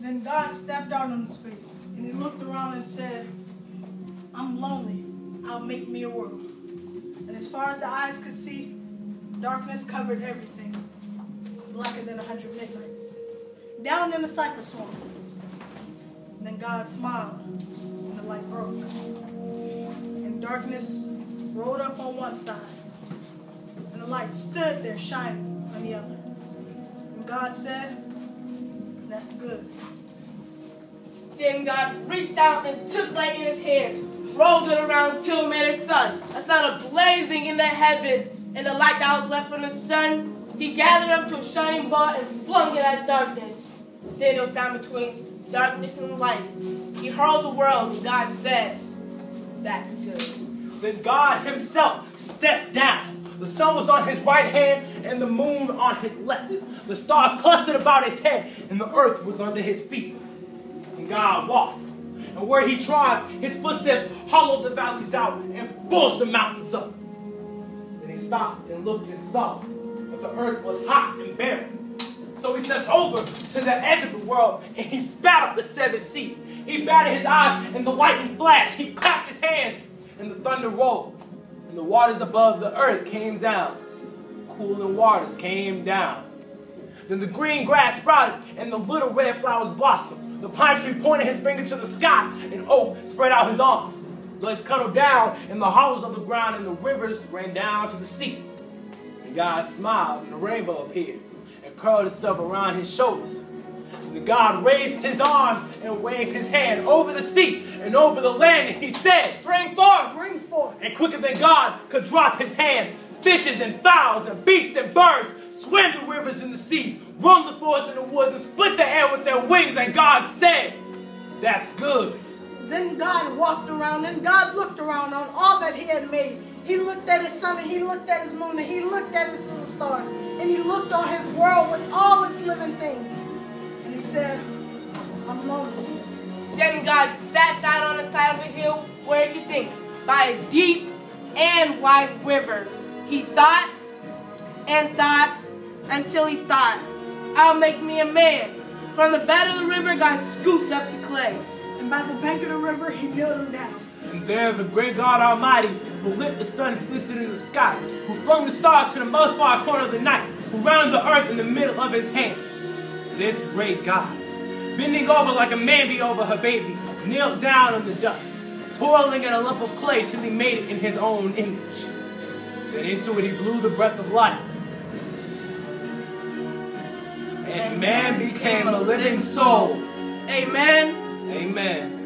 Then God stepped out on his face, and he looked around and said, I'm lonely. I'll make me a world. And as far as the eyes could see, darkness covered everything, blacker than a hundred midnights. Down in the cypress swamp. And then God smiled, and the light broke. And darkness rolled up on one side, and the light stood there shining on the other. And God said, That's good. Then God reached out and took light in his hands, rolled it around till it made a sun, a sun of blazing in the heavens, and the light that was left from the sun, he gathered up to a shining ball and flung it at darkness. Then it was down between darkness and light. He hurled the world, and God said, That's good. Then God himself stepped down. The sun was on his right hand and the moon on his left. The stars clustered about his head and the earth was under his feet. And God walked. And where he trod, his footsteps hollowed the valleys out and bulged the mountains up. Then he stopped and looked and saw the earth was hot and barren. So he stepped over to the edge of the world and he spat out the seven seas. He batted his eyes and the lightning flashed. He clapped his hands and the thunder rolled. And the waters above the earth came down. Cooling waters came down. Then the green grass sprouted and the little red flowers blossomed. The pine tree pointed his finger to the sky and oak spread out his arms. Blades cuddled down in the hollows of the ground and the rivers ran down to the sea. And God smiled and the rainbow appeared and curled itself around his shoulders. And the God raised his arms and waved his hand over the sea and over the land and he said, Bring forth! Bring forth. and quicker than God could drop his hand, fishes and fowls and beasts and birds swam the rivers and the seas, roamed the forests and the woods, and split the air with their wings. And God said, That's good. Then God walked around and God looked around on all that he had made. He looked at his sun and he looked at his moon and he looked at his little stars and he looked on his world with all its living things. And he said, I'm lonely. Then God sat down on the side of a hill where you think, by a deep and wide river. He thought and thought until he thought, I'll make me a man. From the bed of the river, God scooped up the clay. And by the bank of the river, he kneeled him down. And there the great God Almighty, who lit the sun and twisted in the sky, who flung the stars to the most far corner of the night, who rounded the earth in the middle of his hand. This great God, bending over like a man be over her baby, knelt down in the dust, toiling at a lump of clay till he made it in his own image. Then into it he blew the breath of life. And man became a living soul. Amen. Amen.